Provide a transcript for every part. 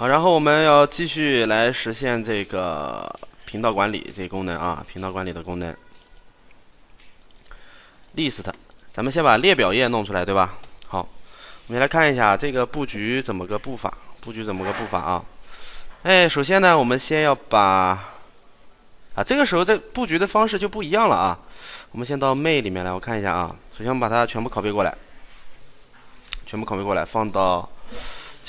好，然后我们要继续来实现这个频道管理这功能啊，频道管理的功能。list，咱们先把列表页弄出来，对吧？好，我们先来看一下这个布局怎么个布法，布局怎么个布法啊？哎，首先呢，我们先要把啊，这个时候这布局的方式就不一样了啊。我们先到 main 里面来，我看一下啊。首先我们把它全部拷贝过来，全部拷贝过来，放到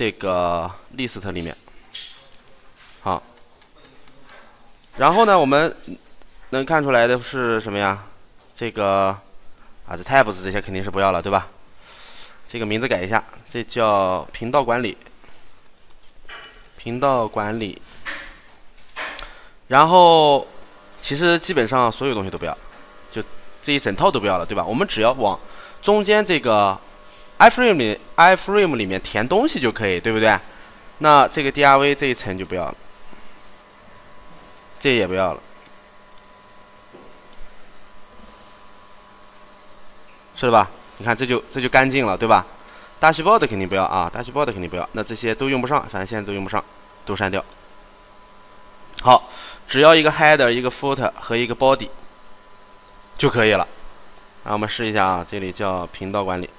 这个 list 里面。好，然后呢，我们能看出来的是什么呀？这个啊，这 tabs 这些肯定是不要了，对吧？这个名字改一下，这叫频道管理，频道管理。然后，其实基本上所有东西都不要。就这一整套都不要了，对吧？我们只要往中间这个 iframe 里 iframe 里面填东西就可以，对不对？那这个 drv 这一层就不要了，这也不要了，是吧？你看这就这就干净了，对吧？dashboard 肯定不要啊，dashboard 肯定不要。那这些都用不上，反正现在都用不上，都删掉。好，只要一个 header、一个 footer 和一个 body。就可以了，那我们试一下啊，这里叫频道管理，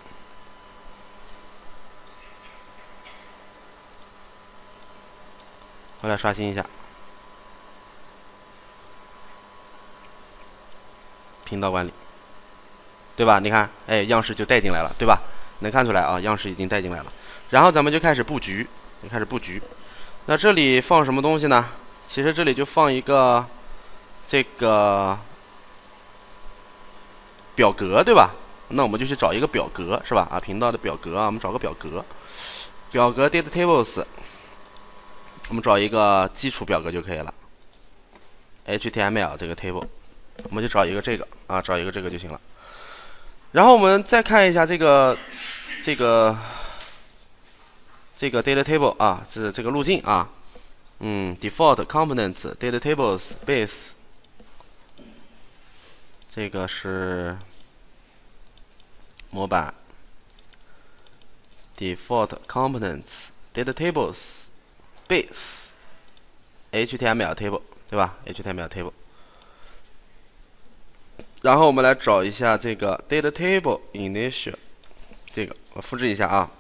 我来刷新一下，频道管理，对吧？你看，哎，样式就带进来了，对吧？能看出来啊，样式已经带进来了。然后咱们就开始布局，就开始布局。那这里放什么东西呢？其实这里就放一个这个。表格对吧？那我们就去找一个表格是吧？啊，频道的表格啊，我们找个表格，表格 data tables，我们找一个基础表格就可以了。HTML 这个 table，我们就找一个这个啊，找一个这个就行了。然后我们再看一下这个这个这个 data table 啊，是这个路径啊，嗯，default components data tables base。这个是模板，default components data tables base HTML table 对吧？HTML table。然后我们来找一下这个 data table initial，这个我复制一下啊，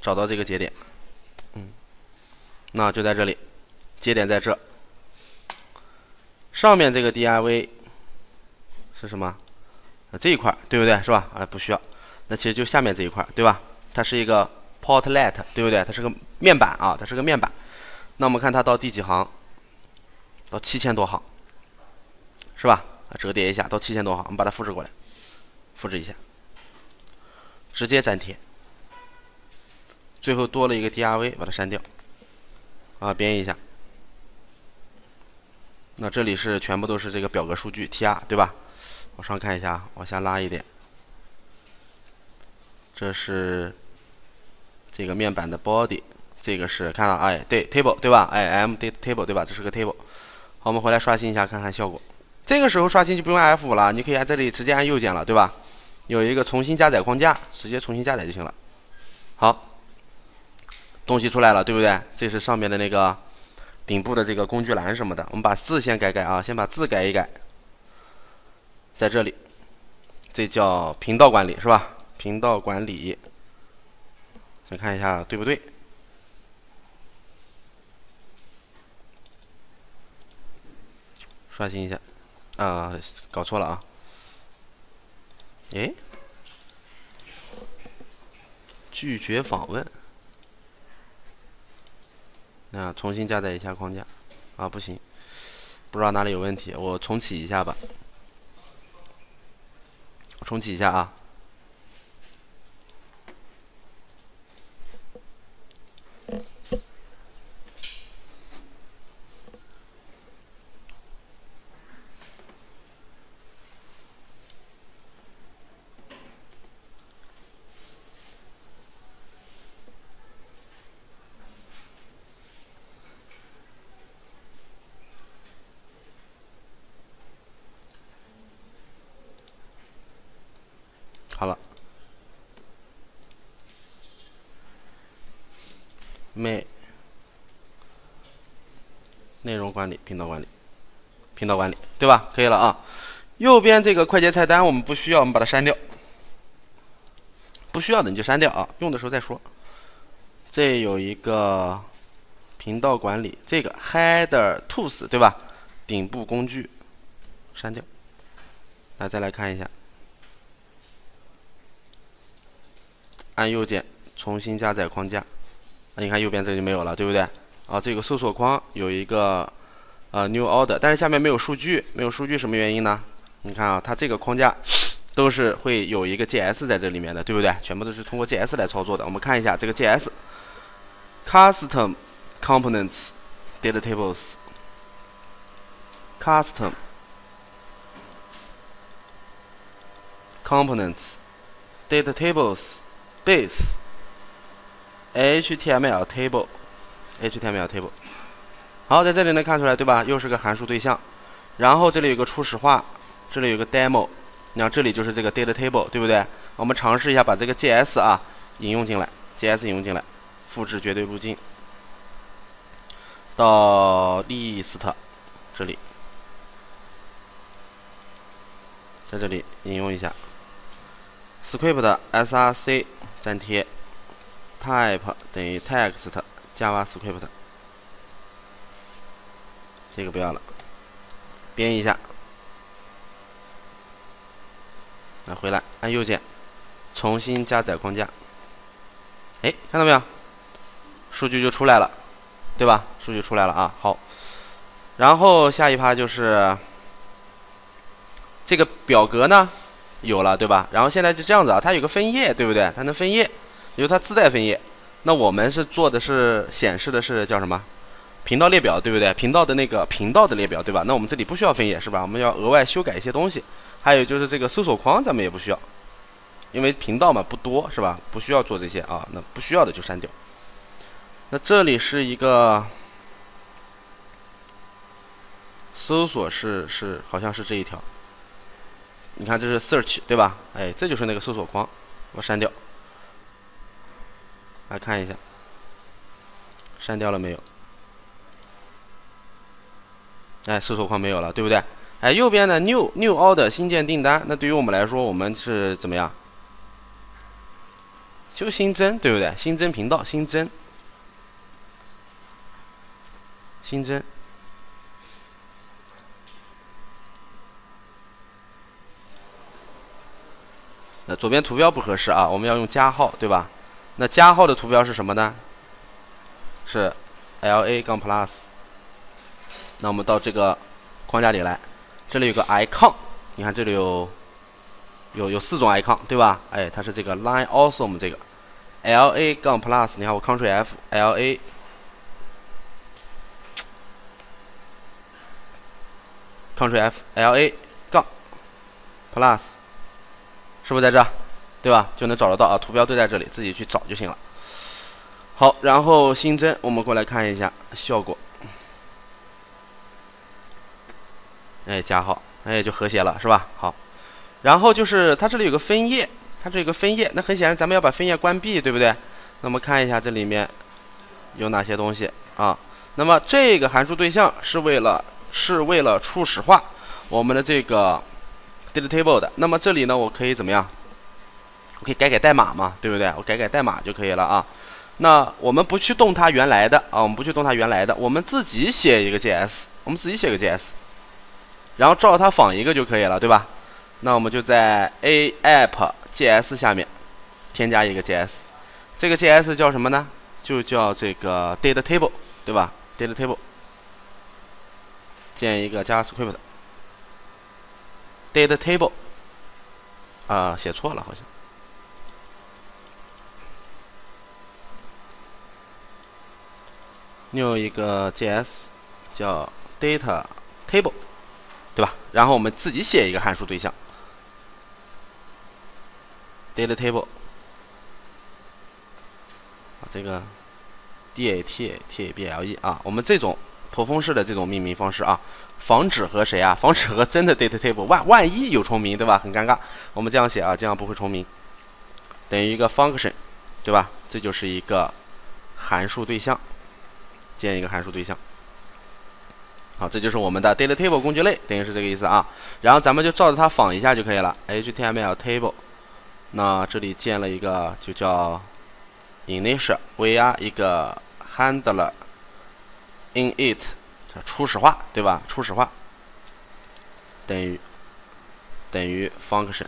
找到这个节点，嗯，那就在这里，节点在这，上面这个 div。是什么？这一块对不对？是吧？啊，不需要。那其实就下面这一块对吧？它是一个 portlet，对不对？它是个面板啊，它是个面板。那我们看它到第几行？到七千多行，是吧？折叠一下到七千多行，我们把它复制过来，复制一下，直接粘贴。最后多了一个 drv，把它删掉。啊，编译一下。那这里是全部都是这个表格数据 tr，对吧？往上看一下，往下拉一点。这是这个面板的 body，这个是看到哎，对 table 对吧？哎，m d table 对吧？这是个 table。好，我们回来刷新一下，看看效果。这个时候刷新就不用 F5 了，你可以在这里直接按右键了，对吧？有一个重新加载框架，直接重新加载就行了。好，东西出来了，对不对？这是上面的那个顶部的这个工具栏什么的。我们把字先改改啊，先把字改一改。在这里，这叫频道管理是吧？频道管理，先看一下对不对？刷新一下，啊，搞错了啊！哎，拒绝访问，那重新加载一下框架，啊，不行，不知道哪里有问题，我重启一下吧。重启一下啊！好了，没内管理、频道管理、频道管理，对吧？可以了啊。右边这个快捷菜单我们不需要，我们把它删掉。不需要的你就删掉啊，用的时候再说。这有一个频道管理，这个 Header Tools 对吧？顶部工具删掉。那再来看一下，按右键重新加载框架。那你看右边这个就没有了，对不对？啊，这个搜索框有一个呃 New Order，但是下面没有数据，没有数据什么原因呢？你看啊，它这个框架都是会有一个 JS 在这里面的，对不对？全部都是通过 JS 来操作的。我们看一下这个 JS Custom Components Data Tables Custom Components Data Tables Base HTML Table HTML Table 好，在这里能看出来对吧？又是个函数对象，然后这里有个初始化。这里有个 demo，你看这里就是这个 data table，对不对？我们尝试一下把这个 JS 啊引用进来，JS 引用进来，复制绝对路径到 list 这里，在这里引用一下，script src 粘贴，type 等于 text javascript，这个不要了，编一下。来回来，按右键，重新加载框架。哎，看到没有？数据就出来了，对吧？数据出来了啊。好，然后下一趴就是这个表格呢，有了，对吧？然后现在就这样子啊，它有个分页，对不对？它能分页，因为它自带分页。那我们是做的是显示的是叫什么？频道列表，对不对？频道的那个频道的列表，对吧？那我们这里不需要分页，是吧？我们要额外修改一些东西。还有就是这个搜索框，咱们也不需要，因为频道嘛不多，是吧？不需要做这些啊，那不需要的就删掉。那这里是一个搜索是是好像是这一条，你看这是 search 对吧？哎，这就是那个搜索框，我删掉，来看一下，删掉了没有？哎，搜索框没有了，对不对？哎，右边的 new new order 新建订单，那对于我们来说，我们是怎么样？就新增，对不对？新增频道，新增，新增。那左边图标不合适啊，我们要用加号，对吧？那加号的图标是什么呢？是 L A 杠 Plus。那我们到这个框架里来。这里有个 icon，你看这里有有有四种 icon，对吧？哎，它是这个 line awesome 这个 L A 杠 plus，你看我 Ctrl F L A Ctrl F L A 杠 plus，是不是在这？对吧？就能找得到啊，图标都在这里，自己去找就行了。好，然后新增，我们过来看一下效果。哎，加号，哎，就和谐了，是吧？好，然后就是它这里有个分页，它这有个分页，那很显然咱们要把分页关闭，对不对？那么看一下这里面有哪些东西啊？那么这个函数对象是为了是为了初始化我们的这个 data table 的。那么这里呢，我可以怎么样？我可以改改代码嘛，对不对？我改改代码就可以了啊。那我们不去动它原来的啊，我们不去动它原来的，我们自己写一个 JS，我们自己写个 JS。然后照着它仿一个就可以了，对吧？那我们就在 a app js 下面添加一个 js，这个 js 叫什么呢？就叫这个 data table，对吧？data table 建一个 JavaScript data table 啊，写错了好像。你有一个 js 叫 data table。对吧？然后我们自己写一个函数对象，data table，啊，这个 data t a b l e 啊，我们这种驼峰式的这种命名方式啊，防止和谁啊？防止和真的 data table 万万一有重名，对吧？很尴尬。我们这样写啊，这样不会重名，等于一个 function，对吧？这就是一个函数对象，建一个函数对象。好，这就是我们的 data table 工具类，等于是这个意思啊。然后咱们就照着它仿一下就可以了，HTML table。那这里建了一个就叫 initial，var 一个 handler init，初始化对吧？初始化等于等于 function。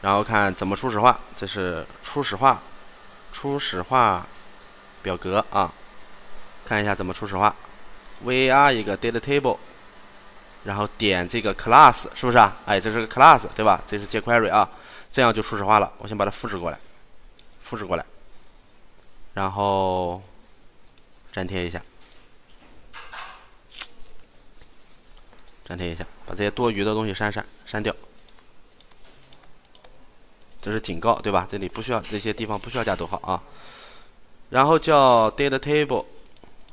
然后看怎么初始化，这是初始化，初始化表格啊。看一下怎么初始化，var 一个 data table，然后点这个 class 是不是啊？哎，这是个 class 对吧？这是 jQuery 啊，这样就初始化了。我先把它复制过来，复制过来，然后粘贴一下，粘贴一下，把这些多余的东西删删删掉。这是警告对吧？这里不需要这些地方不需要加逗号啊。然后叫 data table。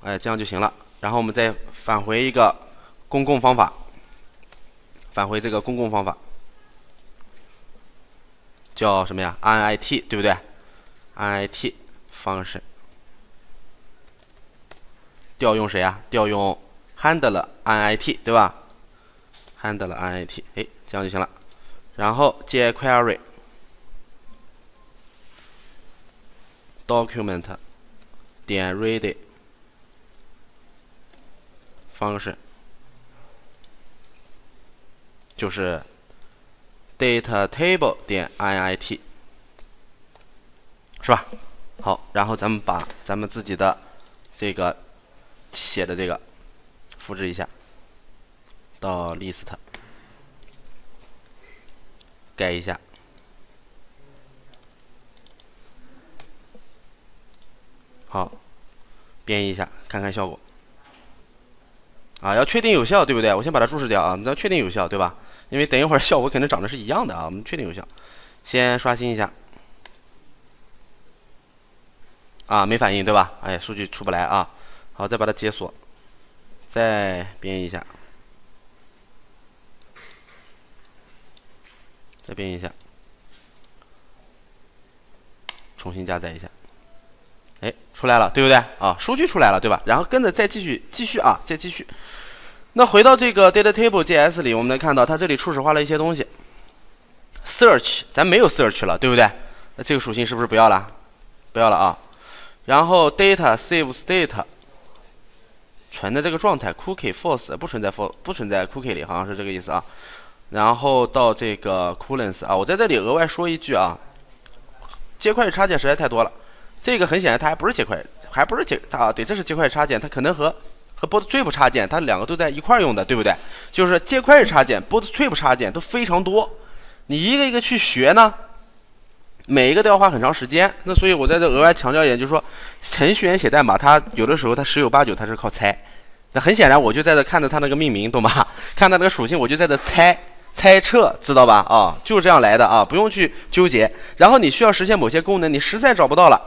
哎，这样就行了。然后我们再返回一个公共方法，返回这个公共方法，叫什么呀？init 对不对？init 方式调用谁啊？调用 handler init 对吧？handler init，哎，这样就行了。然后 jQuery document 点 ready。方式就是 data table 点 init 是吧？好，然后咱们把咱们自己的这个写的这个复制一下到 list，改一下，好，编一下，看看效果。啊，要确定有效，对不对？我先把它注释掉啊，你要确定有效，对吧？因为等一会儿效果肯定长得是一样的啊，我们确定有效，先刷新一下。啊，没反应，对吧？哎，数据出不来啊。好，再把它解锁，再编一下，再编一下，重新加载一下。哎，出来了，对不对啊？数据出来了，对吧？然后跟着再继续继续啊，再继续。那回到这个 data table JS 里，我们能看到它这里初始化了一些东西。search 咱没有 search 了，对不对？那这个属性是不是不要了？不要了啊。然后 data save state 存的这个状态 cookie false 不存在 for 不存在 cookie 里，好像是这个意思啊。然后到这个 coolness 啊，我在这里额外说一句啊，接块插件实在太多了。这个很显然，它还不是结块，还不是结啊？对，这是结块插件，它可能和和 Bootstrap 插件，它两个都在一块用的，对不对？就是结块插件、Bootstrap 插件都非常多，你一个一个去学呢，每一个都要花很长时间。那所以我在这额外强调一点，就是说，程序员写代码，他有的时候他十有八九他是靠猜。那很显然，我就在这看着他那个命名，懂吧？看他那个属性，我就在这猜。猜测知道吧？啊，就是这样来的啊，不用去纠结。然后你需要实现某些功能，你实在找不到了。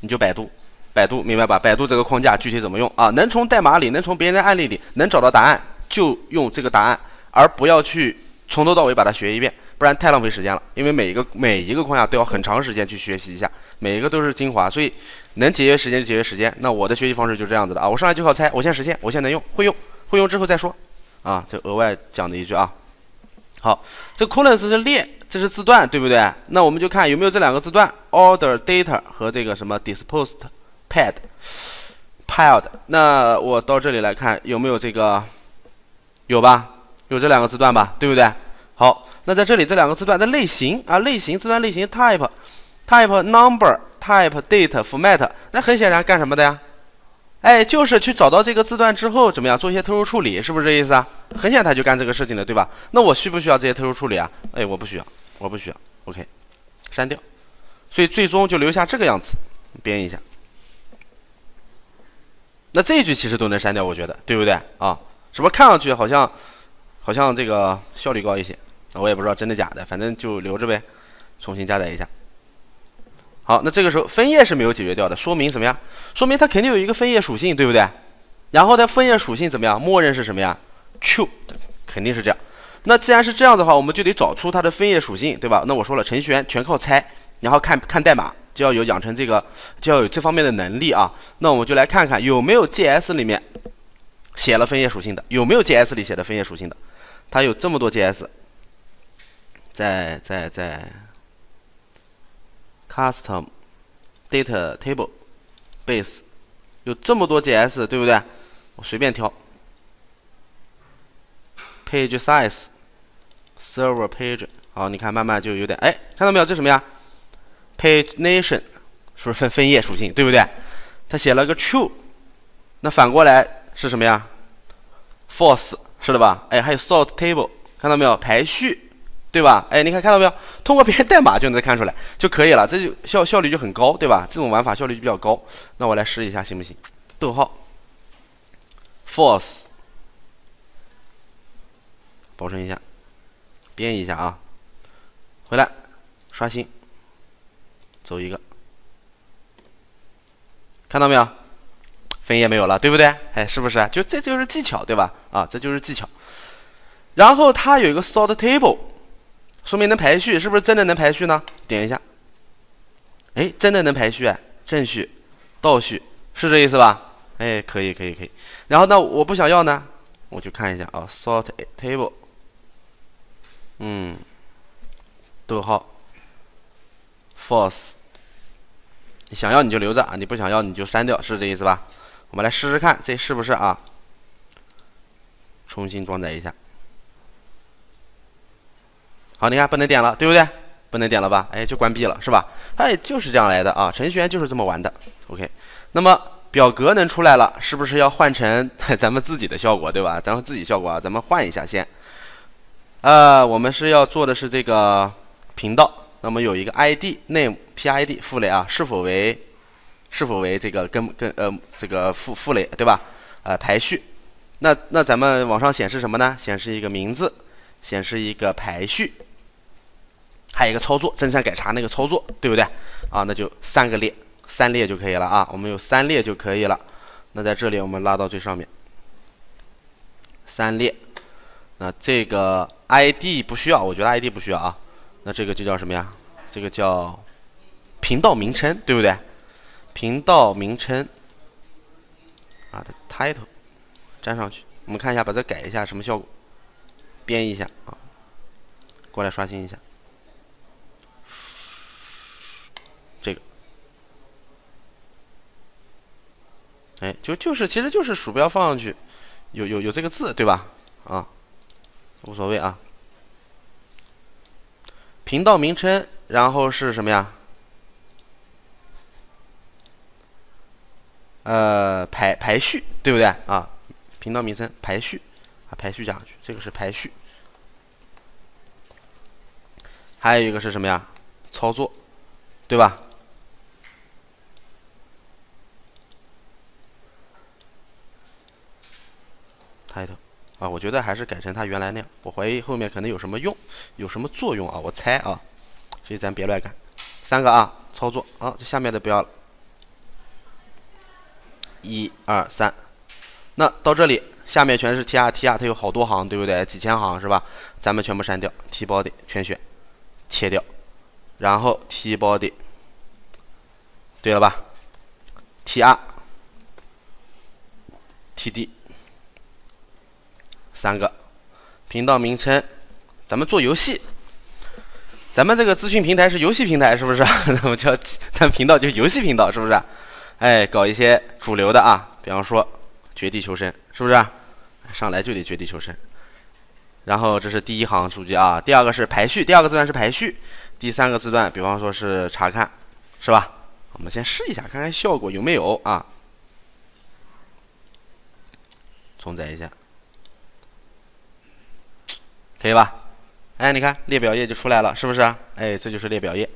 你就百度，百度明白吧？百度这个框架具体怎么用啊？能从代码里，能从别人的案例里能找到答案，就用这个答案，而不要去从头到尾把它学一遍，不然太浪费时间了。因为每一个每一个框架都要很长时间去学习一下，每一个都是精华，所以能节约时间就节约时间。那我的学习方式就是这样子的啊，我上来就靠猜，我先实现，我先能用，会用，会用之后再说啊。这额外讲的一句啊。好，这 colons 是列，这是字段，对不对？那我们就看有没有这两个字段，order data 和这个什么 disposed pad piled。那我到这里来看有没有这个，有吧？有这两个字段吧，对不对？好，那在这里这两个字段的类型啊，类型字段类型 type，type number，type date format，那很显然干什么的呀？哎，就是去找到这个字段之后，怎么样做一些特殊处理，是不是这意思啊？很显然他就干这个事情了，对吧？那我需不需要这些特殊处理啊？哎，我不需要，我不需要。OK，删掉。所以最终就留下这个样子，编一下。那这一句其实都能删掉，我觉得，对不对啊？是不是看上去好像好像这个效率高一些？我也不知道真的假的，反正就留着呗。重新加载一下。好，那这个时候分页是没有解决掉的，说明怎么样？说明它肯定有一个分页属性，对不对？然后它分页属性怎么样？默认是什么呀？true，肯定是这样。那既然是这样的话，我们就得找出它的分页属性，对吧？那我说了，程序员全靠猜，然后看看代码，就要有养成这个，就要有这方面的能力啊。那我们就来看看有没有 JS 里面写了分页属性的，有没有 JS 里写的分页属性的？它有这么多 JS，在在在 Custom Data Table Base 有这么多 JS，对不对？我随便挑。Page Size，Server Page，好，你看慢慢就有点，哎，看到没有？这什么呀？Page Nation 是不是分分页属性，对不对？它写了个 True，那反过来是什么呀？False 是的吧？哎，还有 Sort Table，看到没有？排序，对吧？哎，你看看到没有？通过编 代码就能看出来就可以了，这就效效率就很高，对吧？这种玩法效率就比较高。那我来试一下行不行？逗号，False。保存一下，编一下啊，回来刷新，走一个，看到没有？分页没有了，对不对？哎，是不是？就这就是技巧，对吧？啊，这就是技巧。然后它有一个 sort table，说明能排序，是不是真的能排序呢？点一下，哎，真的能排序，正序、倒序，是这意思吧？哎，可以，可以，可以。然后那我不想要呢，我去看一下啊，sort table。嗯，逗号，false，你想要你就留着啊，你不想要你就删掉，是这意思吧？我们来试试看，这是不是啊？重新装载一下。好，你看不能点了，对不对？不能点了吧？哎，就关闭了，是吧？哎，就是这样来的啊，程序员就是这么玩的。OK，那么表格能出来了，是不是要换成 咱们自己的效果，对吧？咱们自己效果啊，咱们换一下先。呃，我们是要做的是这个频道，那么有一个 ID name PID 父类啊，是否为是否为这个跟跟呃这个父父类对吧？呃排序，那那咱们往上显示什么呢？显示一个名字，显示一个排序，还有一个操作，增删改查那个操作，对不对？啊，那就三个列，三列就可以了啊，我们有三列就可以了。那在这里我们拉到最上面，三列。那这个 ID 不需要，我觉得 ID 不需要啊。那这个就叫什么呀？这个叫频道名称，对不对？频道名称啊的 title 粘上去，我们看一下，把它改一下，什么效果？编一下啊，过来刷新一下，哎，就就是，其实就是鼠标放上去，有有有这个字，对吧？啊。无所谓啊，频道名称，然后是什么呀？呃，排排序，对不对啊？频道名称排序，啊，排序加上去，这个是排序。还有一个是什么呀？操作，对吧？title。啊，我觉得还是改成它原来那样。我怀疑后面可能有什么用，有什么作用啊？我猜啊，所以咱别乱改。三个啊，操作啊，这下面的不要了。一二三，那到这里下面全是 tr tr，它有好多行，对不对？几千行是吧？咱们全部删掉，t body 全选，切掉，然后 t body，对了吧？tr td。三个频道名称，咱们做游戏，咱们这个资讯平台是游戏平台，是不是？那么叫咱频道就游戏频道，是不是？哎，搞一些主流的啊，比方说绝地求生，是不是？上来就得绝地求生。然后这是第一行数据啊，第二个是排序，第二个字段是排序，第三个字段比方说是查看，是吧？我们先试一下，看看效果有没有啊？重载一下。可以吧？哎，你看列表页就出来了，是不是？哎，这就是列表页。